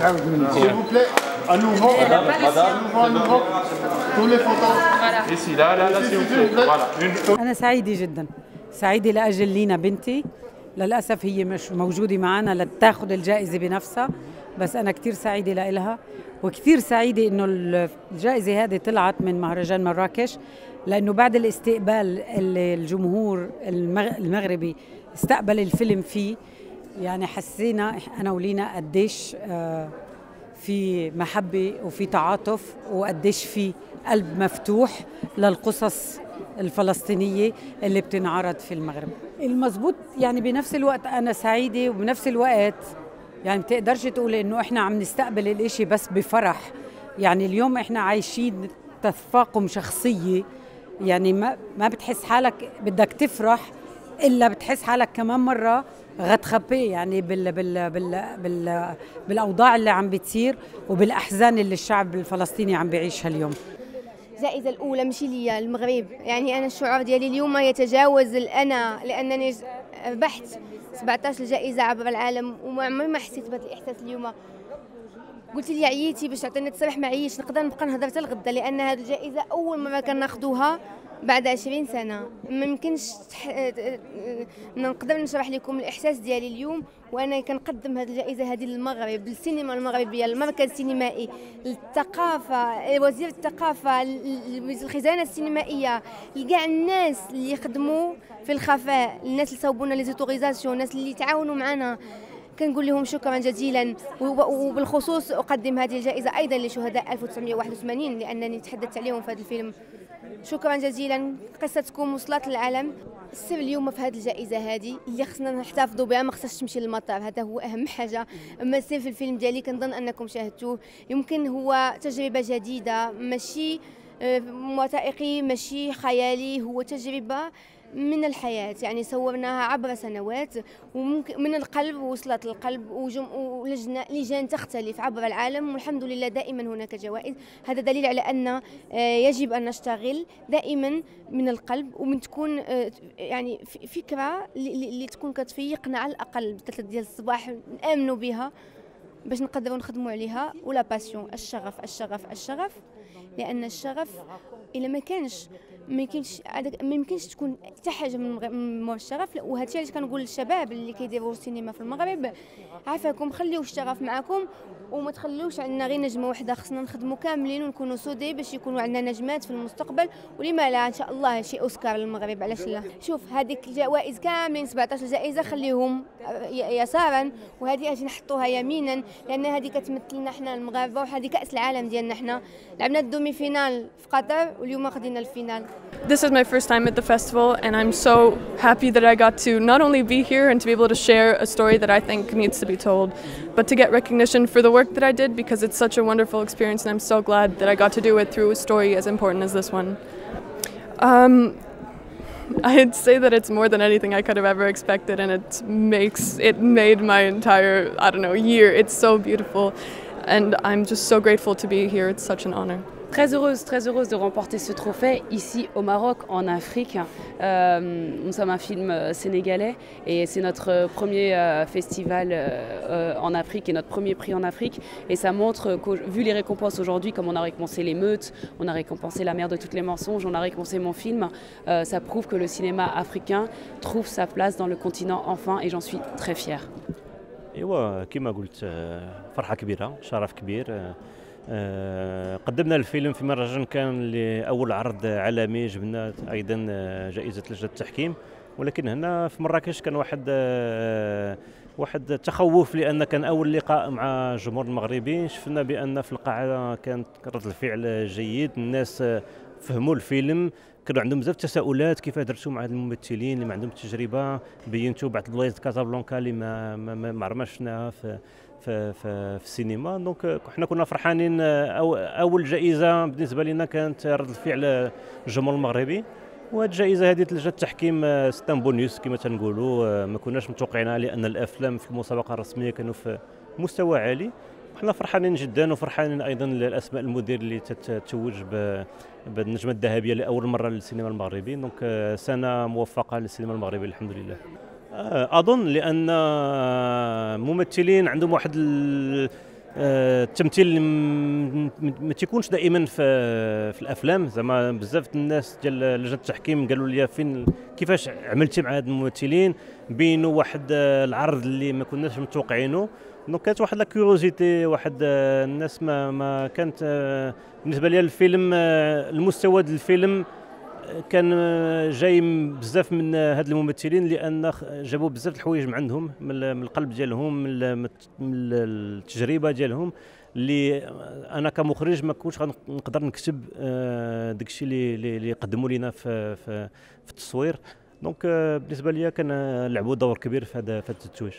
تعاود مني s'il vous plaît à nouveau. À nouveau à nouveau. Tous les photos. Ici, là, là, là, s'il vous plaît. Voilà. Une- أنا سعيدة جدا. سعيدة لأجل لينا بنتي. للأسف هي مش موجودة معنا لتاخذ الجائزة بنفسها بس أنا كتير سعيدة لإلها. وكتير سعيدة إنه الجائزة هذه طلعت من مهرجان مراكش لأنه بعد الاستقبال اللي الجمهور المغ- المغربي استقبل الفيلم فيه. يعني حسينا أنا ولينا قديش آه في محبة وفي تعاطف وقديش في قلب مفتوح للقصص الفلسطينية اللي بتنعرض في المغرب. المزبوط يعني بنفس الوقت أنا سعيدة وبنفس الوقت يعني بتقدرش تقول إنه إحنا عم نستقبل الإشي بس بفرح. يعني اليوم إحنا عايشين تفاقم شخصية. يعني ما ما بتحس حالك بدك تفرح إلا بتحس حالك كمان مرة غتخبي يعني بال بال بال بال بالأوضاع اللي عم بتصير وبالأحزان اللي الشعب الفلسطيني عم بيعيشها اليوم. الجائزة الأولى ماشي ليا المغرب. يعني أنا الشعور ديالي اليوم يتجاوز الأنا لأنني ربحت 17 جائزة عبر العالم وما عمري ما حسيت بهذا الإحساس اليوم. قلت لي عييتي باش تعطيني تصريح ما عييش نقدر نبقى نهضر حتى الغدا لأن هذه الجائزة أول مرة كناخذوها بعد 20 سنة. ما يمكنش تح... نقدر نشرح لكم الإحساس ديالي اليوم وأنا كنقدم هذه الجائزة هذه للمغرب للسينما المغربية المركز السينمائي للثقافة وزير الثقافة ل- الخزانة السينمائية لكاع الناس اللي يخدموا في الخفاء الناس اللي صوبونا لي زوتوريزاسيون الناس اللي تعاونوا معنا. كنقول لهم شكرا جزيلا وب- وبالخصوص أقدم هذه الجائزة أيضا لشهداء 1981 لأنني تحدثت عليهم في هذا الفيلم. شكرا جزيلا. قصتكم وصلت للعالم. السر اليوم في هذه الجائزة هذه اللي خصنا نحتفظوا بها ما خصهاش تمشي للمطار. هذا هو أهم حاجة. أما السر في الفيلم ديالي كنظن أنكم شاهدتوه. يمكن هو تجربة جديدة ماشي آه، وثائقي ماشي خيالي هو تجربة من الحياة يعني صورناها عبر سنوات وممكن من القلب وصلت للقلب وجم ولجنة لجان تختلف عبر العالم والحمد لله دائما هناك جوائز. هذا دليل على أن آه، يجب أن نشتغل دائما من القلب ومن تكون آه، يعني فكرة اللي تكون كتفيقنا على الأقل ثلاثة ديال الصباح نآمنوا بها باش نقدروا نخدموا عليها و la passion الشغف الشغف الشغف. لأن الشغف إلا ما كانش ما يمكنش ما يمكنش تكون حتى حاجة من مور الشغف. وهذا الشيء علاش كنقول للشباب اللي كيديروا السينما في المغرب عافاكم خليو الشغف معكم وما تخلوش عندنا غير نجمة واحدة خصنا نخدموا كاملين ونكونوا soudés باش يكونوا عندنا نجمات في المستقبل. ولما لا إن شاء الله شي أوسكار للمغرب علاش لا؟ شوف هذيك الجوائز كاملين 17 جائزة خليهم يسارا. وهذه أجي نحطوها يمينا لأن هذه كتمثلنا إحنا المغاربة وهذه كأس العالم ديالنا إحنا لعبنا ال demi-finale في قطر واليوم خدينا ال finale. This is my first time at the festival, and I'm so happy that I got to not only be here and to be able to share a story that I think needs to be told, but to get recognition for the work that I did because it's such a wonderful experience, and I'm so glad that I got to do it through a story as important as this one. Um, I'd say that it's more than anything I could have ever expected, and it makes it made my entire I don't know year. It's so beautiful, and I'm just so grateful to be here. It's such an honor. Très heureuse, très heureuse de remporter ce trophée ici au Maroc, en Afrique. Euh, nous sommes un film euh, sénégalais et c'est notre euh, premier festival en Afrique et notre premier prix en Afrique. Et ça montre, que, vu les récompenses aujourd'hui, comme on a récompensé l'émeute, on a récompensé La mère de toutes les mensonges, on a récompensé mon film, ça prouve que le cinéma africain trouve sa place dans le continent enfin et j'en suis très fière. آه، قدمنا الفيلم في مهرجان كان لأول عرض عالمي جبنا أيضا آه، جائزة لجنة التحكيم. ولكن هنا في مراكش كان واحد آه، واحد التخوف لأن كان أول لقاء مع الجمهور المغربي. شفنا بأن في القاعة كانت رد الفعل جيد. الناس فهموا الفيلم. كانوا عندهم بزاف التساؤلات. كيف درتوا مع هاد الممثلين اللي ما عندهم تجربة؟ بينتوا بعض البلايص كازابلانكا اللي ما ما, ما, ما شفناها في في في, في السينما. donc آه، حنا كنا فرحانين آه، أو أول جائزة بالنسبة لنا كانت رد الفعل الجمهور المغربي. وهاد الجائزة هذه لجنه التحكيم آه، c'est un bonus كما تنقولوا. آه، ما كناش متوقعينها لأن الأفلام في المسابقة الرسمية كانوا في مستوى عالي. إحنا فرحانين جدا وفرحانين أيضا لأسماء المدير اللي تتوج بالنجمة الذهبية لأول مرة للسينما المغربي. donc آه، سنة موفقة للسينما المغربي الحمد لله. آه، أظن لأن آه، ممثلين عندهم واحد آه، التمثيل ما تيكونش دائما في في الأفلام. زعما بزاف الناس ديال لجنة التحكيم قالوا لي فين كيفاش عملتي مع هاد الممثلين؟ بينوا واحد العرض اللي ما كناش متوقعينه. donc كانت واحد la curiosité واحد الناس ما ما كانت بالنسبة لي الفيلم المستوى ديال الفيلم كان جاي بزاف من هاد الممثلين لأن جابوا بزاف الحوايج من عندهم من القلب ديالهم من التجربة ديالهم اللي أنا كمخرج ما كنتش نقدر نكتب آه، داكشي اللي اللي قدموا لنا في في, في التصوير. دونك بالنسبة لي كان لعبوا دور كبير في هذا في التتويج.